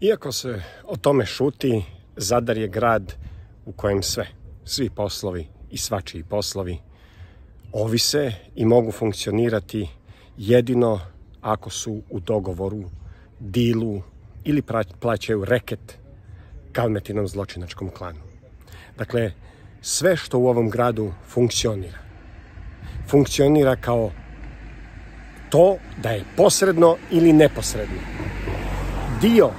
Iako se o tome šuti, Zadar je grad u kojem sve, svi poslovi i svačiji poslovi ovise i mogu funkcionirati jedino ako su u dogovoru, dilu ili plaćaju reket kalmetinom zločinačkom klanu. Dakle, sve što u ovom gradu funkcionira, funkcionira kao to da je posredno ili neposredno dio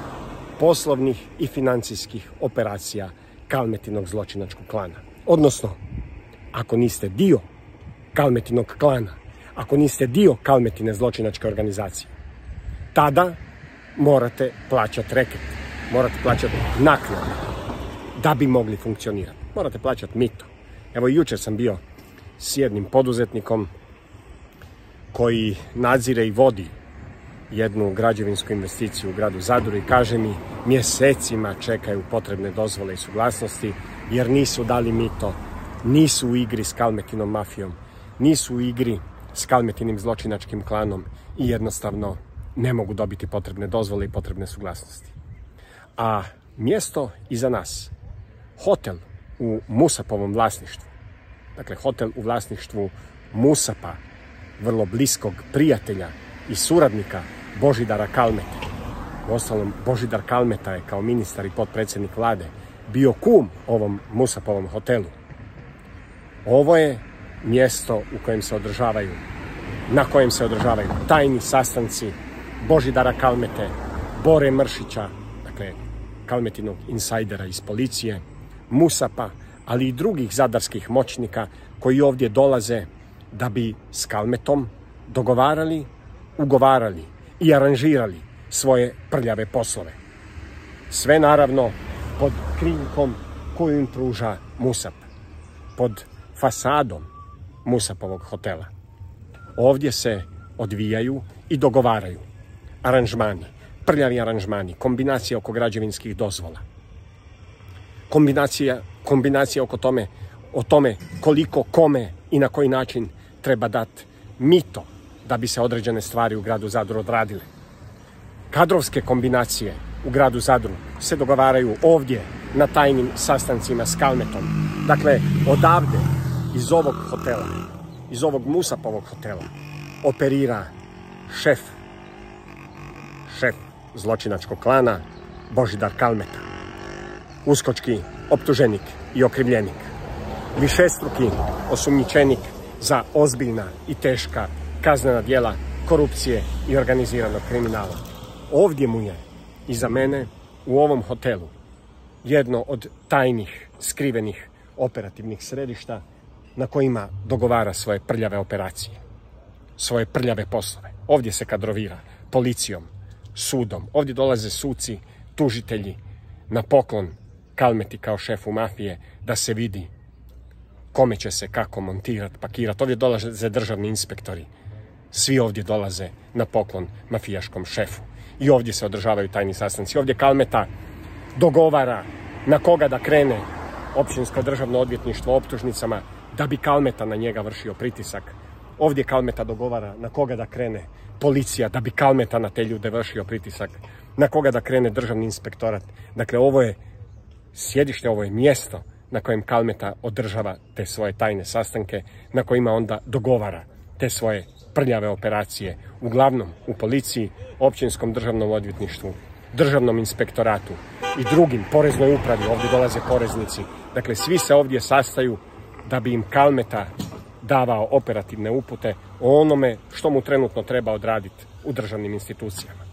poslovnih i financijskih operacija Kalmetinog zločinačkog klana. Odnosno, ako niste dio Kalmetinog klana, ako niste dio Kalmetine zločinačke organizacije, tada morate plaćati reket, morate plaćati naknadu da bi mogli funkcionirati. Morate plaćati mito. Evo jučer sam bio s jednim poduzetnikom koji nadzire i vodi jednu građevinsku investiciju u gradu Zadru i kaže mi mjesecima čekaju potrebne dozvole i suglasnosti jer nisu dali mito, nisu u igri s Kalmetinom mafijom, nisu u igri s Kalmetinim zločinačkim klanom i jednostavno ne mogu dobiti potrebne dozvole i potrebne suglasnosti. A mjesto iza nas, hotel u Musapovom vlasništvu, dakle hotel u vlasništvu Musapa, vrlo bliskog prijatelja i suradnika Božidara Kalmeta. Uostalom, Božidar Kalmeta je kao ministar i potpredsjednik vlade bio kum ovom Musapovom hotelu. Ovo je mjesto u kojem se održavaju, na kojem se održavaju tajni sastanci Božidara Kalmete, Bore Mršića, dakle Kalmetinog insajdera iz policije, Musapa, ali i drugih zadarskih moćnika koji ovdje dolaze da bi s Kalmetom dogovarali, ugovarali i aranžirali svoje prljave poslove. Sve naravno pod krinkom koju im pruža Musap, pod fasadom Musapovog hotela. Ovdje se odvijaju i dogovaraju aranžmani, prljavi aranžmani, kombinacija oko građevinskih dozvola. Kombinacija, kombinacija oko tome, o tome koliko, kome i na koji način treba dati mito da bi se određene stvari u gradu Zadru odradile. Kadrovske kombinacije u gradu Zadru se dogovaraju ovdje na tajnim sastancima s Kalmetom. Dakle, odavde, iz ovog hotela, iz ovog Musapovog hotela, operira šef, šef zločinačkog klana Božidar Kalmeta. Uskočki optuženik i okrivljenik. Višestruki osumnjičenik za ozbiljna i teška kaznena djela korupcije i organiziranog kriminala. Ovdje mu je, iza mene, u ovom hotelu, jedno od tajnih, skrivenih operativnih središta na kojima dogovara svoje prljave operacije, svoje prljave poslove. Ovdje se kadrovira policijom, sudom. Ovdje dolaze suci, tužitelji na poklon Kalmeti kao šefu mafije da se vidi kome će se kako montirati, pakirati. Ovdje dolaze državni inspektori. Svi ovdje dolaze na poklon mafijaškom šefu. I ovdje se održavaju tajni sastanci. Ovdje Kalmeta dogovara na koga da krene općinsko državno odvjetništvo optužnicama da bi Kalmeta na njega vršio pritisak. Ovdje Kalmeta dogovara na koga da krene policija da bi Kalmeta na te ljude vršio pritisak. Na koga da krene državni inspektorat. Dakle, ovo je sjedište, ovo je mjesto na kojem Kalmeta održava te svoje tajne sastanke, na kojima onda dogovara te svoje prljave operacije, uglavnom u policiji, općinskom državnom odvjetništvu, državnom inspektoratu i drugim, poreznoj upravi, ovdje dolaze poreznici. Dakle, svi se ovdje sastaju da bi im Kalmeta davao operativne upute o onome što mu trenutno treba odraditi u državnim institucijama.